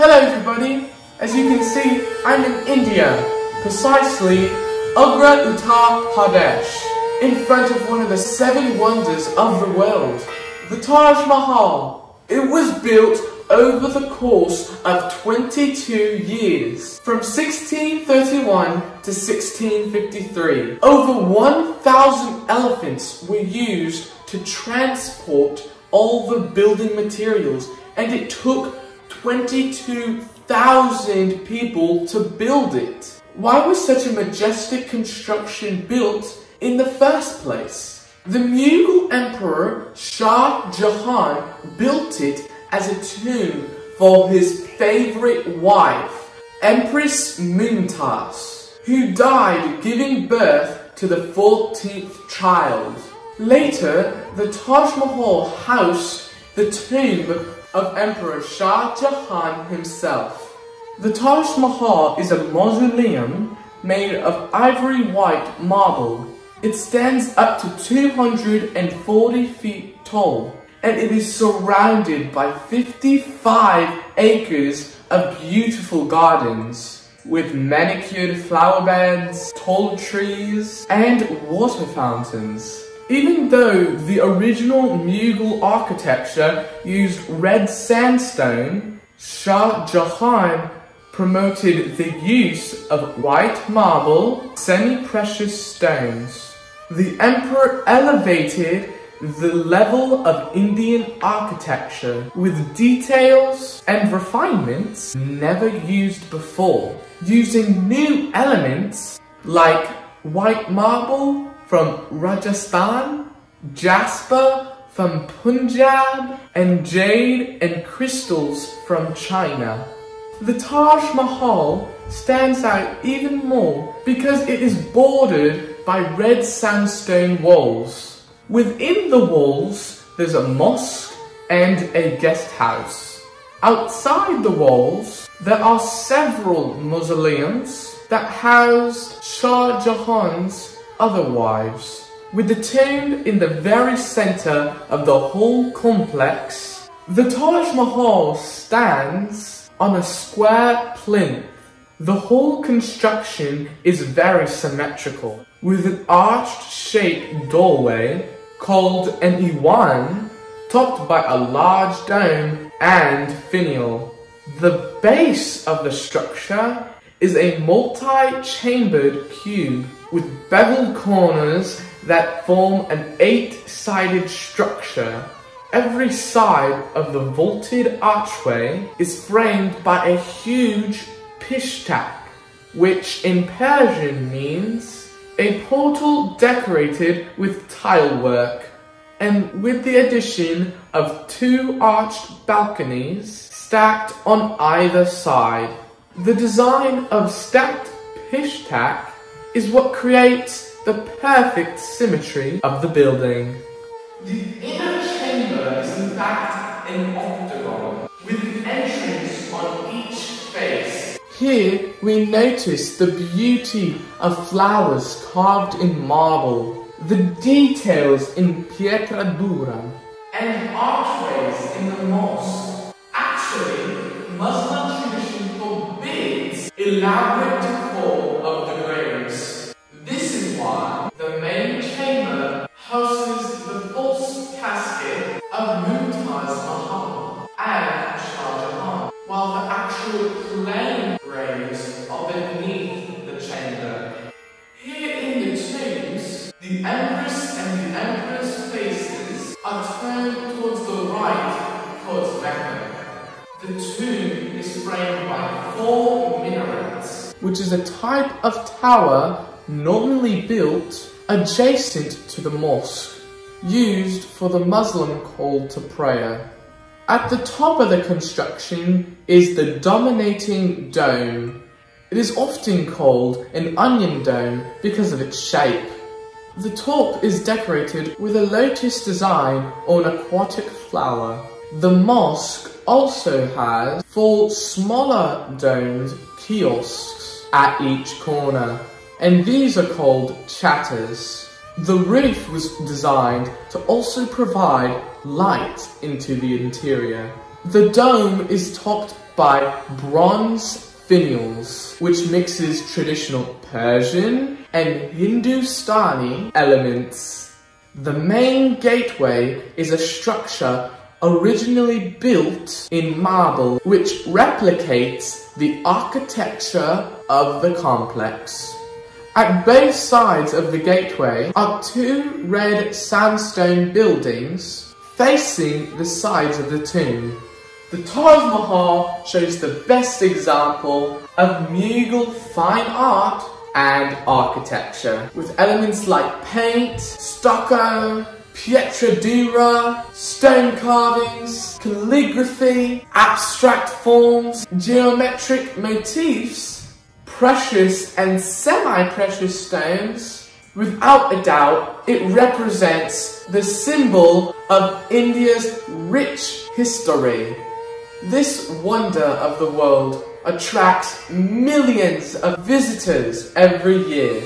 Hello everybody! As you can see, I'm in India, precisely Agra Uttar Pradesh, in front of one of the seven wonders of the world, the Taj Mahal. It was built over the course of 22 years, from 1631 to 1653. Over 1,000 elephants were used to transport all the building materials, and it took 22,000 people to build it. Why was such a majestic construction built in the first place? The Mughal Emperor Shah Jahan built it as a tomb for his favorite wife, Empress Mumtaz, who died giving birth to the 14th child. Later, the Taj Mahal housed the tomb of Emperor Shah Jahan himself. The Taj Mahal is a mausoleum made of ivory white marble. It stands up to 240 feet tall and it is surrounded by 55 acres of beautiful gardens with manicured flower beds, tall trees, and water fountains. Even though the original Mughal architecture used red sandstone, Shah Jahan promoted the use of white marble, semi-precious stones. The emperor elevated the level of Indian architecture with details and refinements never used before, using new elements like white marble, from Rajasthan, jasper from Punjab, and jade and crystals from China. The Taj Mahal stands out even more because it is bordered by red sandstone walls. Within the walls, there's a mosque and a guest house. Outside the walls, there are several mausoleums that house Shah Jahan's other wives. With the tomb in the very center of the whole complex, the Taj Mahal stands on a square plinth. The whole construction is very symmetrical, with an arched shaped doorway called an Iwan, topped by a large dome and finial. The base of the structure is a multi-chambered cube with beveled corners that form an eight-sided structure. Every side of the vaulted archway is framed by a huge pishtak, which in Persian means a portal decorated with tile work, and with the addition of two arched balconies stacked on either side. The design of stacked pishtak is what creates the perfect symmetry of the building. The inner chamber is in fact an octagon, with an entrance on each face. Here we notice the beauty of flowers carved in marble, the details in pietra dura, and archways in the mosque. Actually, Muslim tradition forbids elaborate which is a type of tower normally built adjacent to the mosque, used for the Muslim call to prayer. At the top of the construction is the dominating dome. It is often called an onion dome because of its shape. The top is decorated with a lotus design or an aquatic flower. The mosque also has four smaller domed kiosks at each corner, and these are called chattris. The roof was designed to also provide light into the interior. The dome is topped by bronze finials, which mixes traditional Persian and Hindustani elements. The main gateway is a structure originally built in marble, which replicates the architecture of the complex. At both sides of the gateway are two red sandstone buildings facing the sides of the tomb. The Taj Mahal shows the best example of Mughal fine art and architecture, with elements like paint, stucco, pietra dura, stone carvings, calligraphy, abstract forms, geometric motifs, precious and semi-precious stones. Without a doubt, it represents the symbol of India's rich history. This wonder of the world attracts millions of visitors every year.